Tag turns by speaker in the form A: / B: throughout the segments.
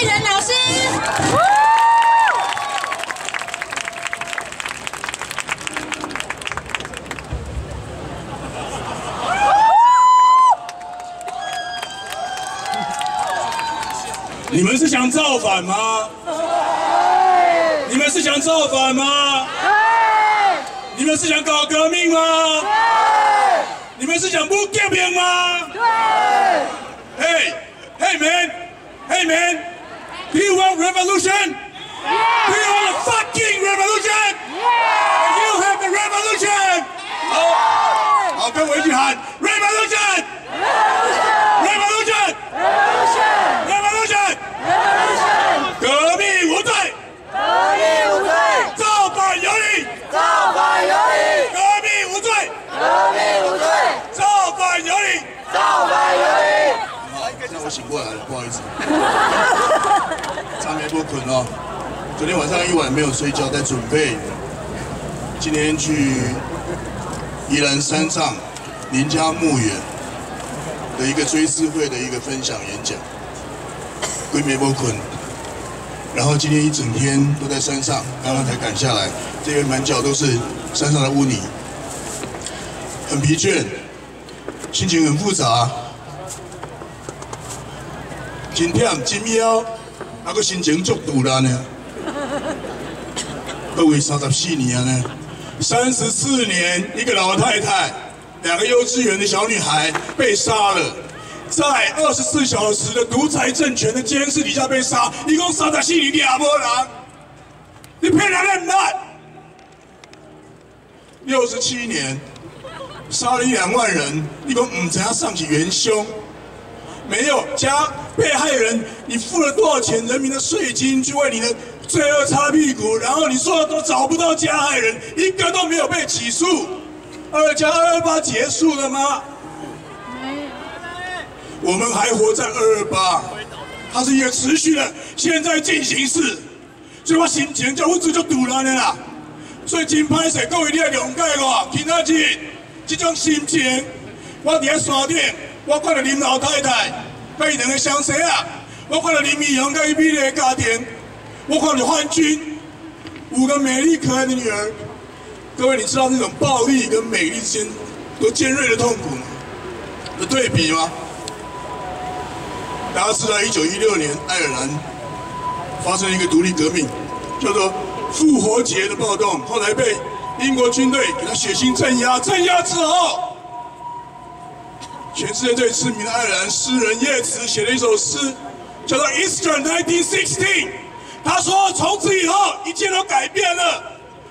A: 佩仁老师。
B: 你们是想造反吗？你们是想造反吗？你们是想搞革命吗？你们是想不革命吗？Hey, revolution? Do you want a fucking revolution? You have the revolution. 好，好，跟我一起喊 revolution, revolution, revolution. 革命无罪，
C: 革命无罪，
B: 造反有理。
C: 造反有理，
B: 革命无罪，
C: 革命无罪，
B: 造反有理。
C: 造反有理。
B: 那我醒过来了，不好意思。差没不困哦，昨天晚上一晚没有睡觉，在准备今天去宜兰山上林家墓园的一个追思会的一个分享演讲，归没不困。然后今天一整天都在山上，刚刚才赶下来，这边满脚都是山上的污泥，很疲倦，心情很复杂。真忝真枵，啊个心情足堵然呢。各位三十四年呢，三十四年，一个老太太，两个幼稚园的小女孩被杀了，在二十四小时的独裁政权的监视底下被杀，一共三十四年俩波人，你骗人烂不烂？六十七年，杀了一两万人，一共唔知影上起元凶。没有加被害人，你付了多少钱人民的税金去为你的罪恶擦屁股，然后你说都找不到加害人，一个都没有被起诉。二加二二八结束了吗？我们还活在二二八，它是一个持续的现在进行式，所以我心情就我自就堵了的啦。所以真歹势，各位你要谅解我，今仔日这种心情，我伫喺山顶。我看到林老太太，跟伊两个相识啊！我看到林明阳跟伊美丽的家庭，我看到焕君五个美丽可爱的女儿。各位，你知道那种暴力跟美丽之间多尖锐的痛苦的对比吗？大家知道，一九一六年爱尔兰发生一个独立革命，叫做复活节的暴动，后来被英国军队给他血腥镇压，镇压之后。全世界最知名的爱尔兰诗人叶慈写了一首诗，叫做《Eastern 1916，》。他说：“从此以后，一切都改变了，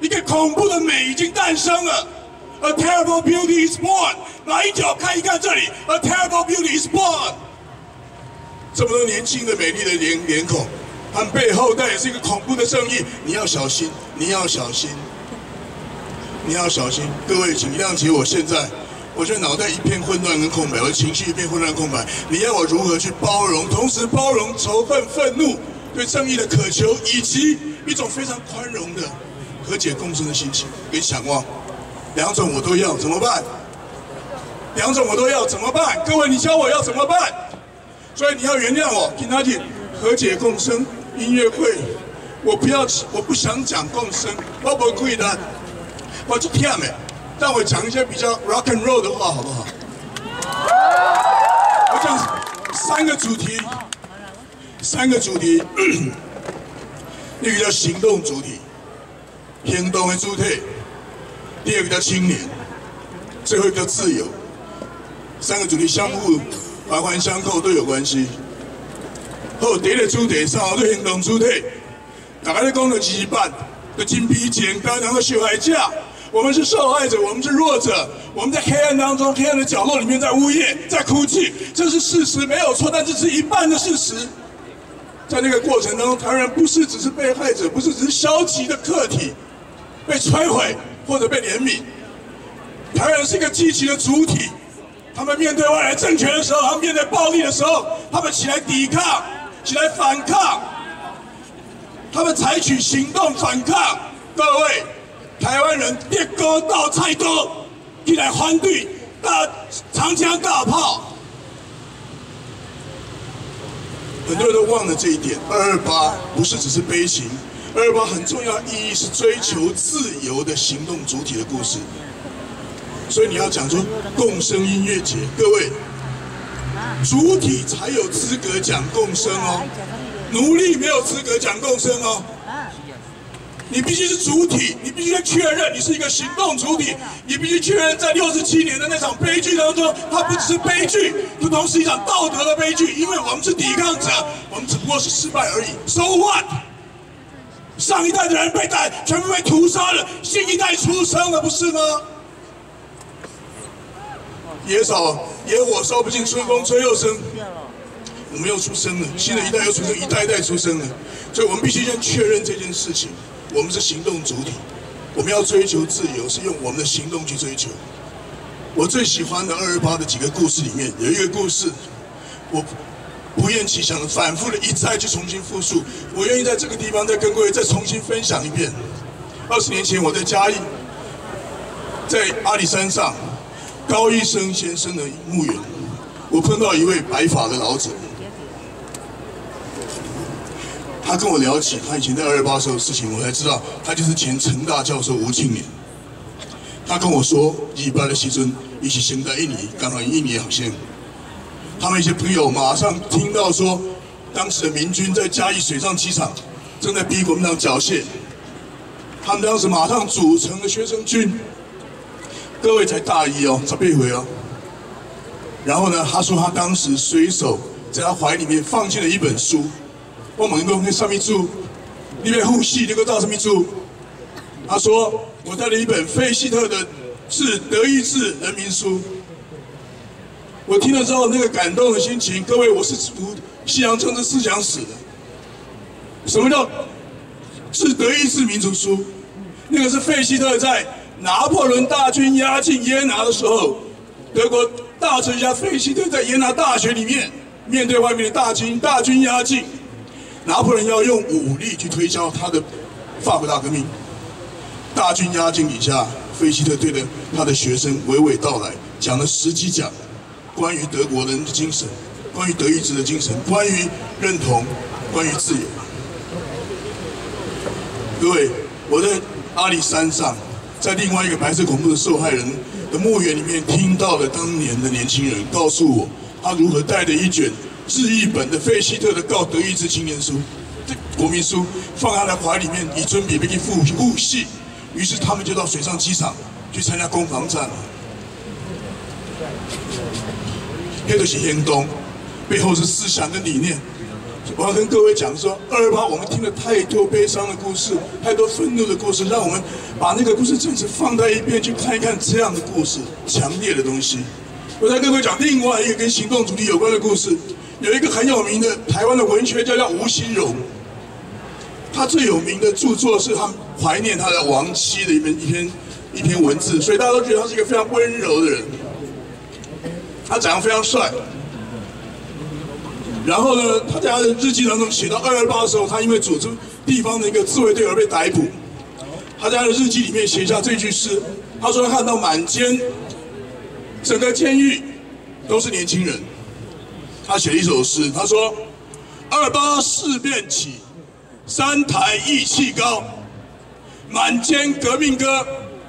B: 一个恐怖的美已经诞生了。A terrible beauty is born。来一脚看一看这里，A terrible beauty is born。这么多年轻的美丽的脸脸孔，他们背后带也是一个恐怖的正义。你要小心，你要小心，你要小心。各位，请谅解我现在。”我觉得脑袋一片混乱跟空白，我情绪一片混乱空白。你要我如何去包容，同时包容仇恨、愤怒、对正义的渴求，以及一种非常宽容的和解共生的心情跟想望？两种我都要，怎么办？两种我都要，怎么办？各位，你教我要怎么办？所以你要原谅我，听他去和解共生音乐会，我不要，我不想讲共生，我不会的，我就骗没。让我讲一些比较 rock and roll 的话，好不好？我讲三个主题，三个主题，一个叫行动主体，行动的主体；第二个叫青年，最后一个叫自由。三个主题相互环环相扣，都有关系。好，第一个主题，三个行动主体，大家咧讲到一半，就真皮简单，然后受害者。我们是受害者，我们是弱者，我们在黑暗当中，黑暗的角落里面在呜咽，在哭泣，这是事实，没有错，但这是一半的事实。在那个过程当中，台湾人不是只是被害者，不是只是消极的客体，被摧毁或者被怜悯。台湾人是一个积极的主体，他们面对外来政权的时候，他们面对暴力的时候，他们起来抵抗，起来反抗，他们采取行动反抗。各位。台湾人跌高到菜刀，起来反对大长枪大炮。很多人都忘了这一点。二二八不是只是悲情，二二八很重要意义是追求自由的行动主体的故事。所以你要讲说共生音乐节，各位，主体才有资格讲共生哦，奴隶没有资格讲共生哦。你必须是主体，你必须确认你是一个行动主体，你必须确认在六十七年的那场悲剧当中，它不是悲剧，它同是一场道德的悲剧，因为我们是抵抗者，我们只不过是失败而已。So what？上一代的人被逮，全部被屠杀了，新一代出生了，不是吗？野草野火烧不尽，春风吹又生。我们又出生了，新的一代又出生，一代一代出生了，所以我们必须先确认这件事情。我们是行动主体，我们要追求自由，是用我们的行动去追求。我最喜欢的二二八的几个故事里面，有一个故事，我不厌其详的、反复的一再去重新复述。我愿意在这个地方再跟各位再重新分享一遍。二十年前，我在嘉义，在阿里山上，高一生先生的墓园，我碰到一位白发的老者。他跟我聊起他以前在二二八时候的事情，我才知道他就是前成大教授吴庆年。他跟我说，一般的西尊一起先在印尼，刚好印尼好像。他们一些朋友马上听到说，当时的民军在嘉义水上机场正在逼国民党缴械，他们当时马上组成了学生军。各位才大一哦，才背回哦。然后呢，他说他当时随手在他怀里面放进了一本书。我问讲，那什么书？你要呼吸，你个照什么书？他说，我带了一本费希特的《是德意志人民书》。我听了之后，那个感动的心情，各位，我是读西洋政治思想史的。什么叫《是德意志民族书》？那个是费希特在拿破仑大军压境耶拿的时候，德国大哲学家费希特在耶拿大学里面，面对外面的大军，大军压境。拿破仑要用武力去推销他的法国大革命，大军压境底下，费希特对着他的学生娓娓道来，讲了十几讲，关于德国人的精神，关于德意志的精神，关于认同，关于自由。各位，我在阿里山上，在另外一个白色恐怖的受害人的墓园里面，听到了当年的年轻人告诉我，他如何带着一卷。致一本的费希特的《告德意志青年书》，这国民书放在他怀里面，以尊比被父父系，于是他们就到水上机场去参加攻防战了。黑都是严冬，背后是思想跟理念。我要跟各位讲说，二二八我们听了太多悲伤的故事，太多愤怒的故事，让我们把那个故事正式放在一边去看一看这样的故事，强烈的东西。我再跟各位讲另外一个跟行动主题有关的故事。有一个很有名的台湾的文学家叫吴新荣，他最有名的著作是他怀念他的亡妻的一篇一篇一篇文字，所以大家都觉得他是一个非常温柔的人。他长得非常帅，然后呢，他在他的日记当中写到二二八的时候，他因为组织地方的一个自卫队而被逮捕。他在他的日记里面写下这句诗，他说他看到满监整个监狱都是年轻人。他写了一首诗，他说：“二八事变起，三台义气高，满肩革命歌，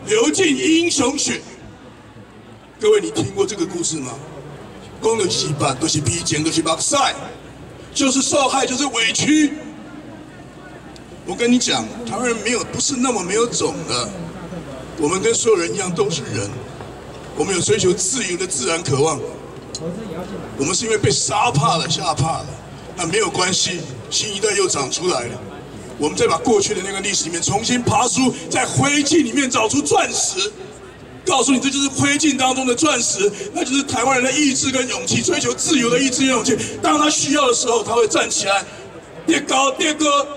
B: 流尽英雄血。”各位，你听过这个故事吗？公的西板都是逼奸，都是把塞，就是受害，就是委屈。我跟你讲，台湾人没有不是那么没有种的，我们跟所有人一样都是人，我们有追求自由的自然渴望。我们是因为被杀怕了、吓怕了，那没有关系，新一代又长出来了。我们再把过去的那个历史里面重新爬出，在灰烬里面找出钻石，告诉你这就是灰烬当中的钻石，那就是台湾人的意志跟勇气，追求自由的意志跟勇气。当他需要的时候，他会站起来，跌高跌哥，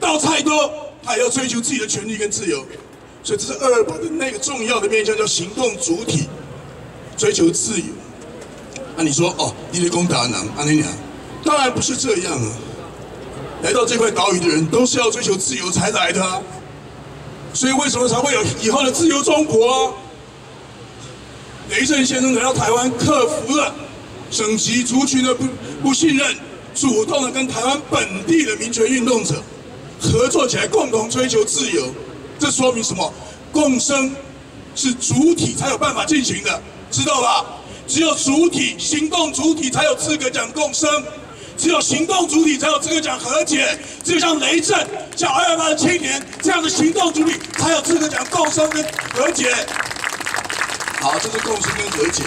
B: 倒太多，他也要追求自己的权利跟自由。所以这是二二八的那个重要的面向，叫行动主体，追求自由。那你说哦，你的攻打能阿尼娘，当然不是这样啊！来到这块岛屿的人都是要追求自由才来的，所以为什么才会有以后的自由中国？雷震先生来到台湾，克服了省级族群的不不信任，主动的跟台湾本地的民权运动者合作起来，共同追求自由。这说明什么？共生是主体才有办法进行的，知道吧？只有主体行动主体才有资格讲共生，只有行动主体才有资格讲和解。只有像雷震、像二二八的青年这样的行动主体，才有资格讲共生跟和解。好，这是共生跟和解，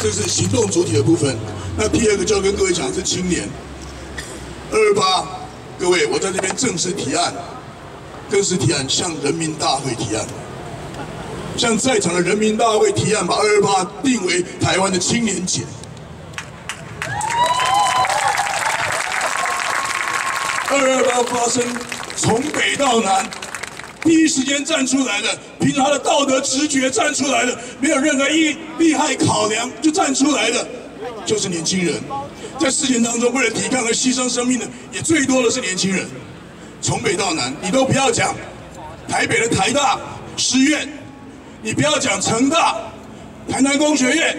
B: 这是行动主体的部分。那第二个就要跟各位讲是青年。二二八，各位，我在这边正式提案，正式提案向人民大会提案，向在场的人民大会提案，把二二八定为台湾的青年节。二二八发生，从北到南，第一时间站出来的，凭着他的道德直觉站出来的，没有任何利利害考量就站出来的，就是年轻人。在事件当中，为了抵抗而牺牲生命的，也最多的是年轻人。从北到南，你都不要讲台北的台大师院，你不要讲成大、台南工学院，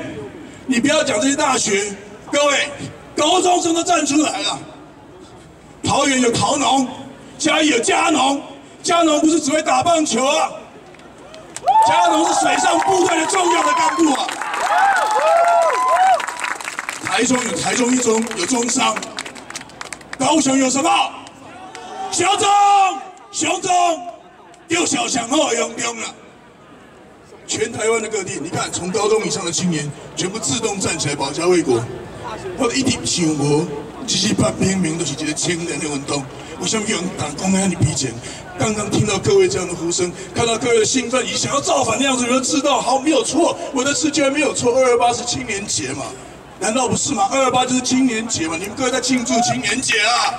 B: 你不要讲这些大学，各位高中生都站出来了。桃园有桃农，嘉义有嘉农，嘉农不是只会打棒球啊，嘉农是水上部队的重要的干部啊。台中有台中一中，有中商。高雄有什么？雄中，雄中，又小强后用中了。全台湾的各地，你看，从高中以上的青年，全部自动站起来保家卫国。我的一点想无，只是把拼命都是一个青年的运动。为什么有人打工还要你比钱？刚刚听到各位这样的呼声，看到各位的兴奋，你想要造反的样子，你就知道，好，没有错，我的世界没有错。二二八是青年节嘛？难道不是吗？二二八就是青年节嘛？你们各位在庆祝青年节啊！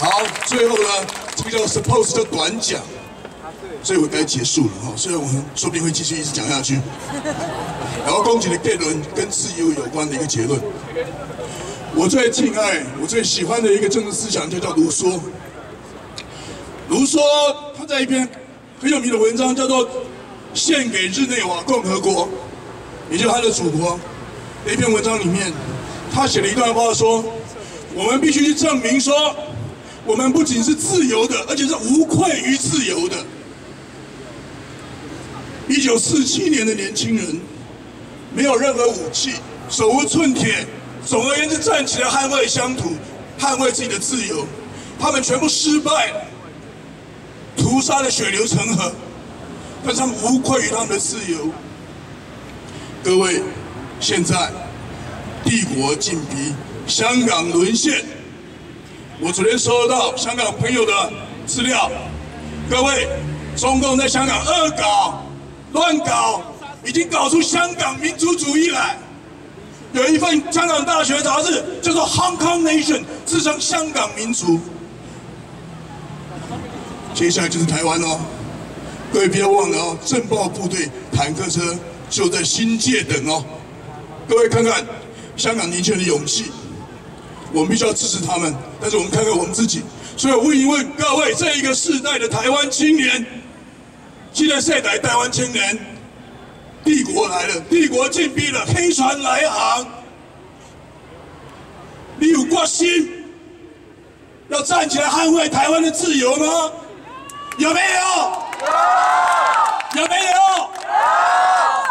B: 好，最后呢，这个叫 suppose 叫短讲，所以我该结束了哈。虽然我们说不定会继续一直讲下去。然后，攻击的辩论跟自由有关的一个结论。我最敬爱、我最喜欢的一个政治思想就叫卢梭。卢梭他在一篇很有名的文章叫做。献给日内瓦共和国，也就是他的祖国。那篇文章里面，他写了一段话说：“我们必须去证明说，我们不仅是自由的，而且是无愧于自由的。”一九四七年的年轻人，没有任何武器，手无寸铁，总而言之，站起来捍卫乡土，捍卫自己的自由。他们全部失败，屠杀的血流成河。但是他们无愧于他们的自由。各位，现在帝国进逼，香港沦陷。我昨天收到香港朋友的资料，各位，中共在香港恶搞、乱搞，已经搞出香港民族主义来。有一份香港大学杂志叫做《Hong Kong Nation》，自称香港民族。接下来就是台湾哦。各位不要忘了哦，政报部队坦克车就在新界等哦。各位看看香港年轻人的勇气，我们必须要支持他们。但是我们看看我们自己，所以我问一问各位，这一个世代的台湾青年，现在世代台湾青年，帝国来了，帝国进逼了，黑船来航，你有决心要站起来捍卫台湾的自由吗？有没有？有有没有？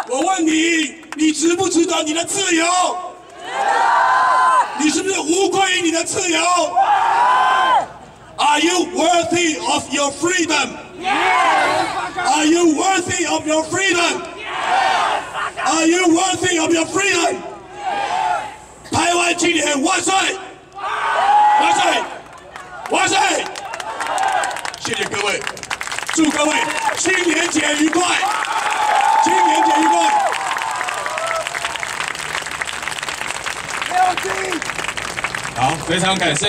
B: 我问你，你值不值得你的自由？你是不是无愧于你的自由？Are you worthy of your freedom? Are you worthy of your freedom? Are you worthy of your freedom? 台湾青年万岁！万岁！万岁！谢谢各位。祝各位青年节愉快！青年节愉快！
A: 好，非常感谢。